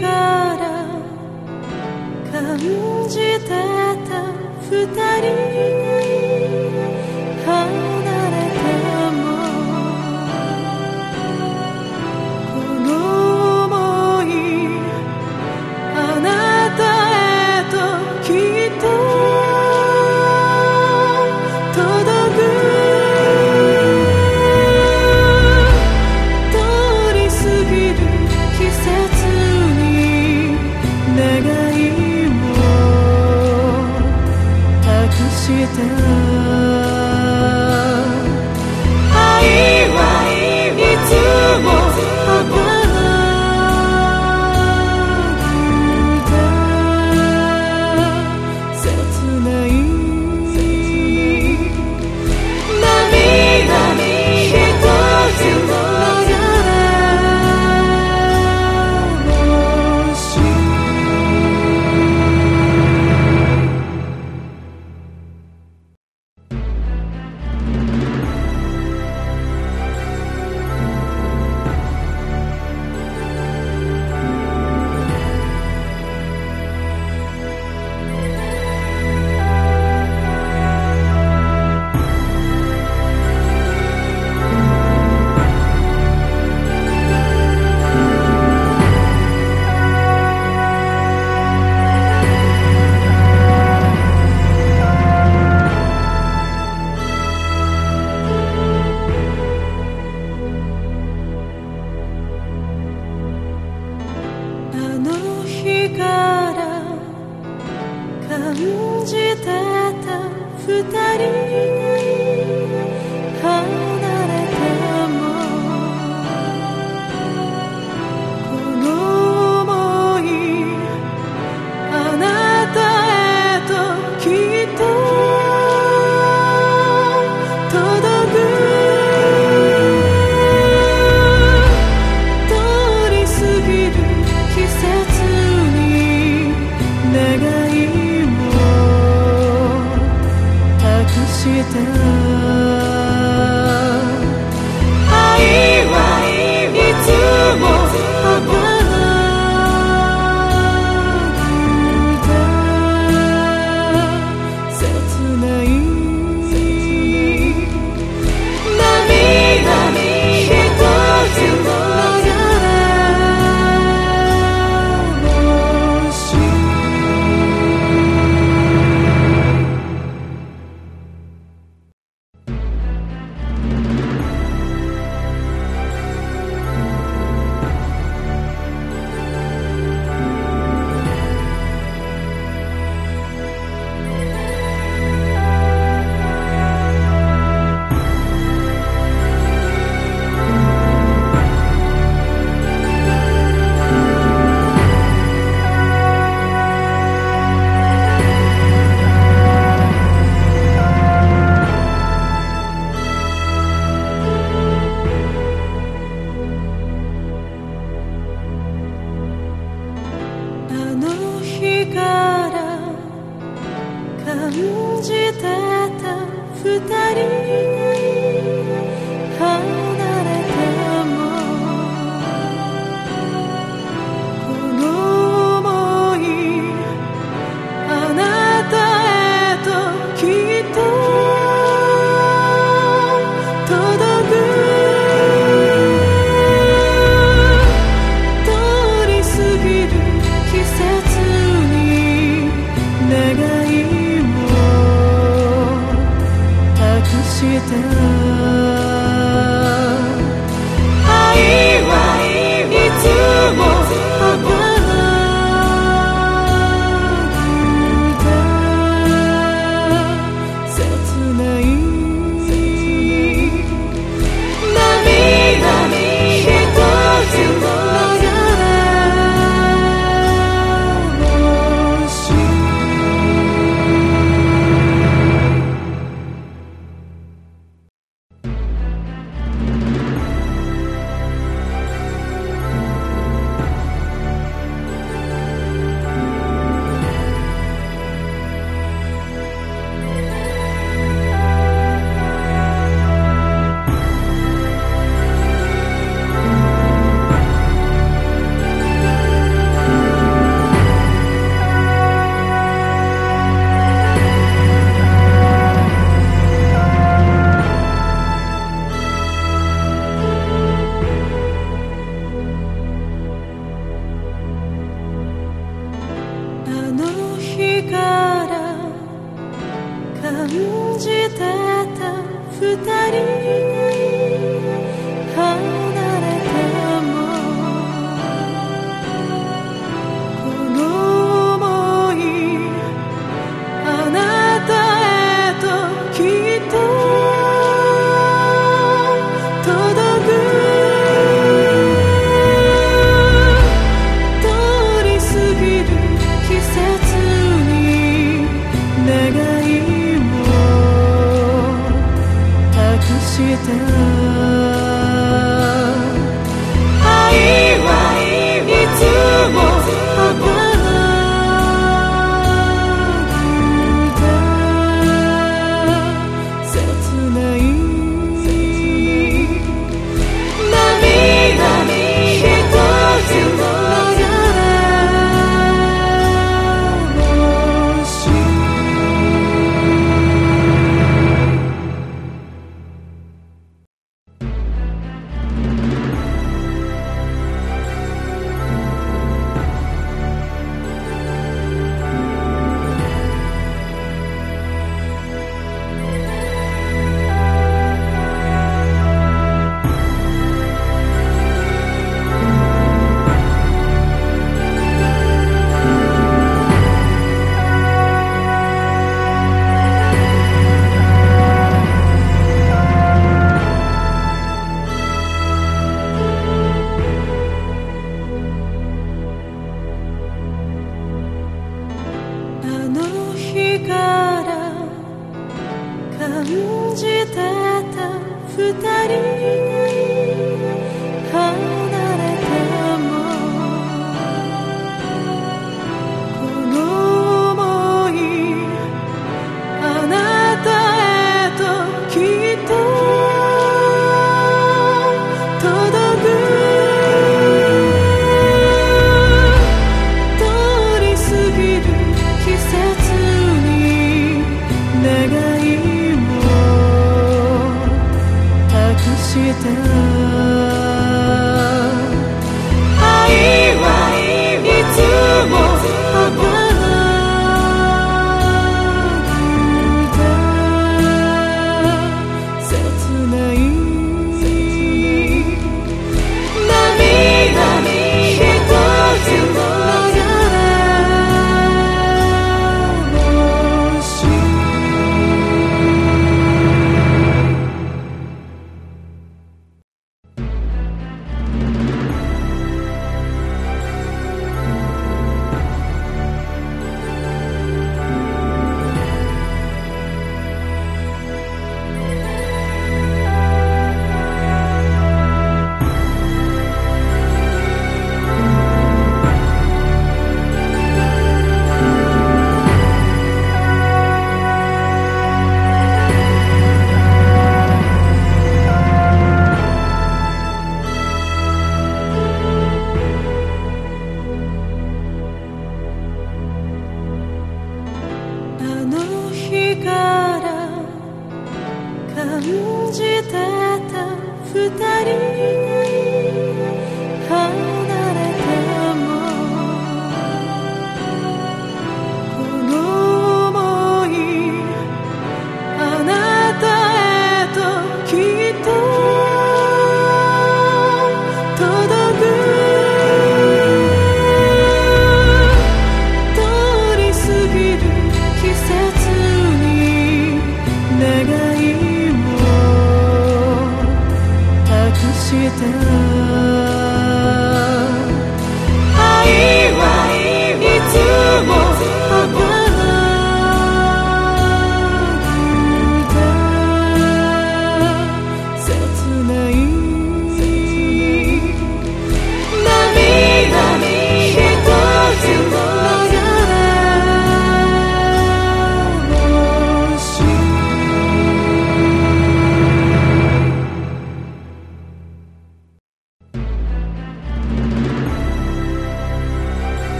から感じてた二人。daria.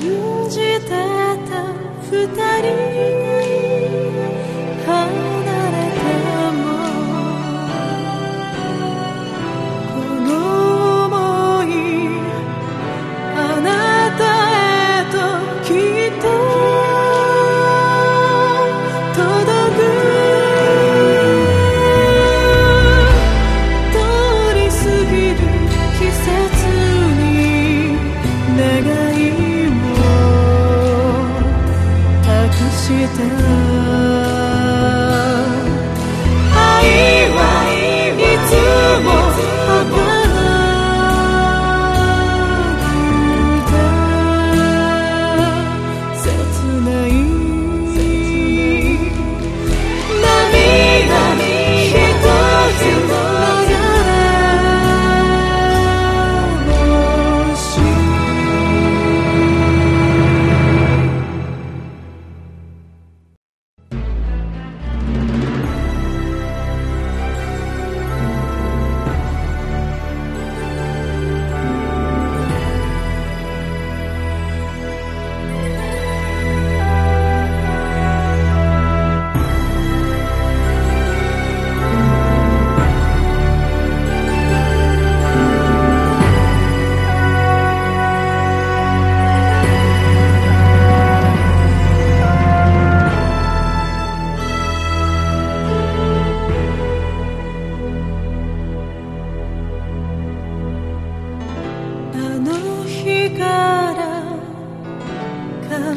じてた二人。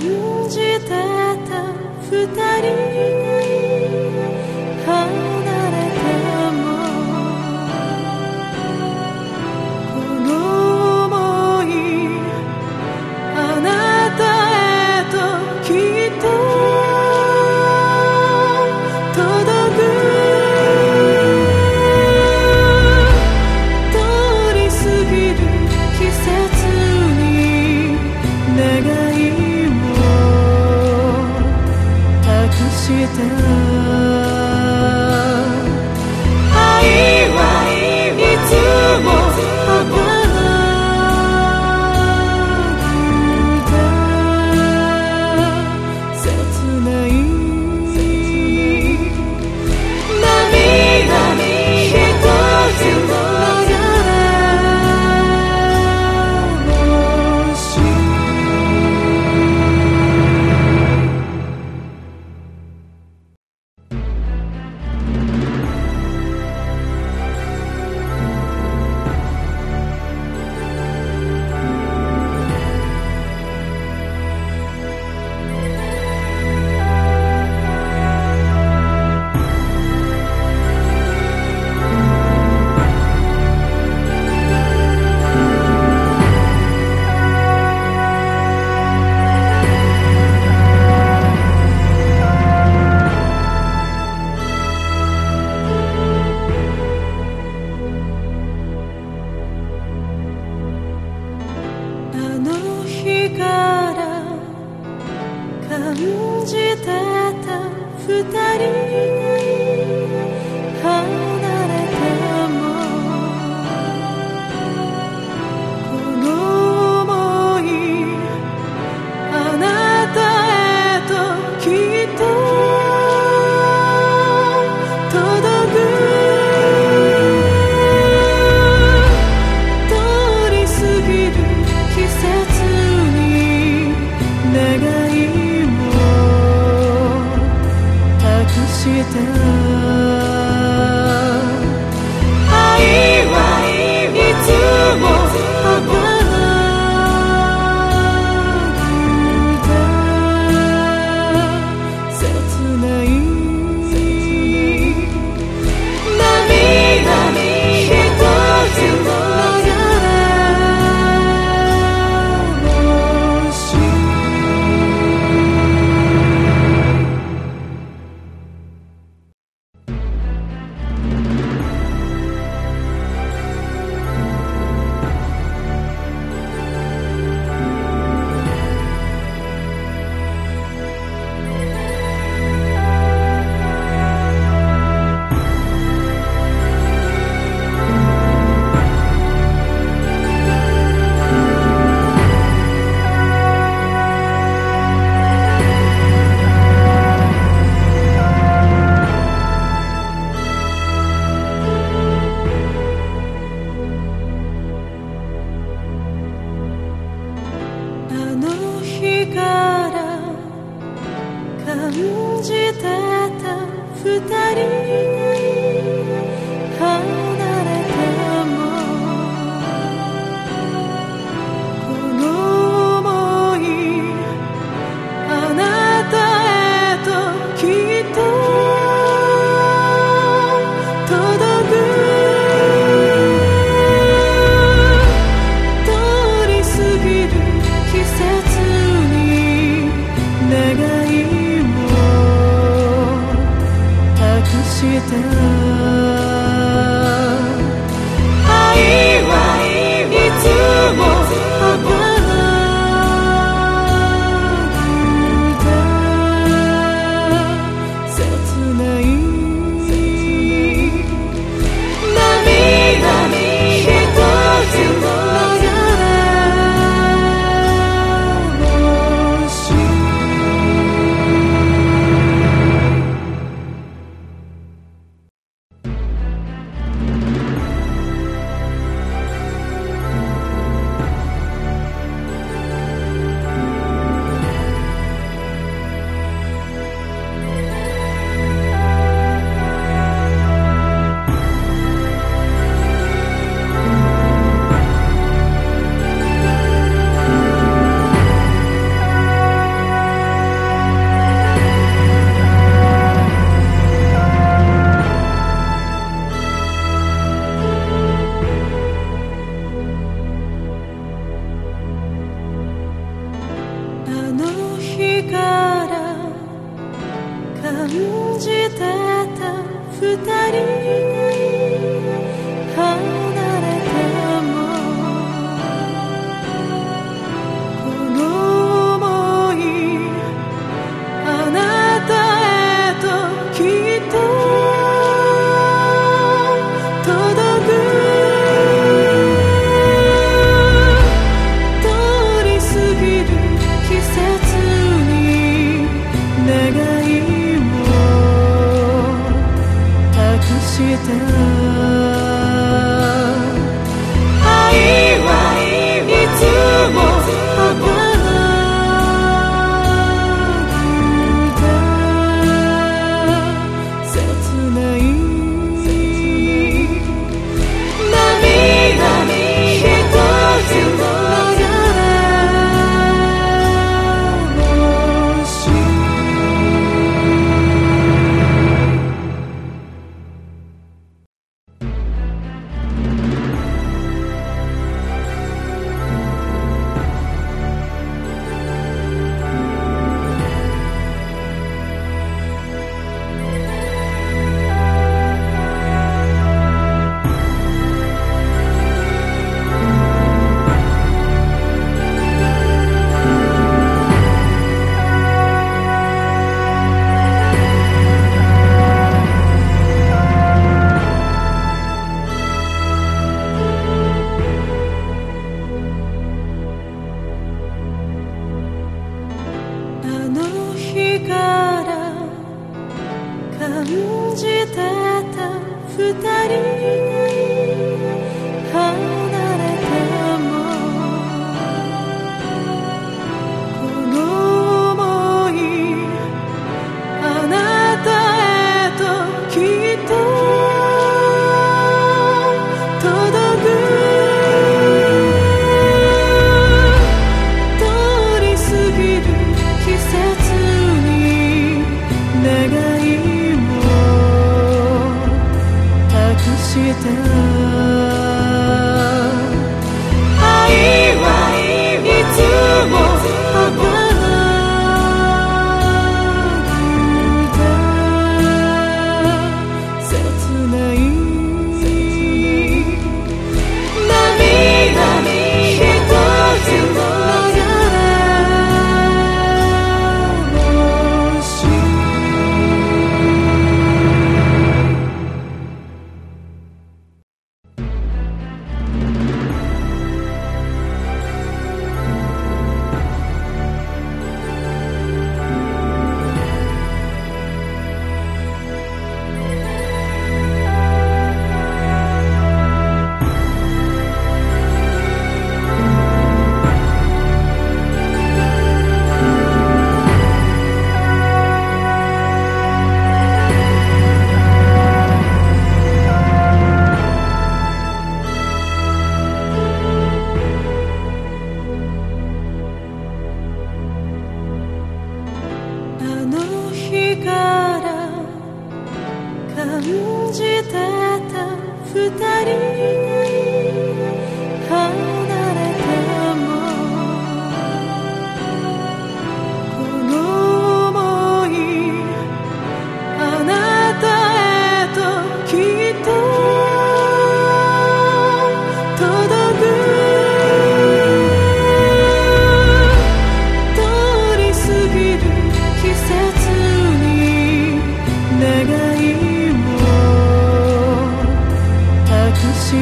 信じてた二人。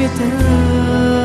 yeter.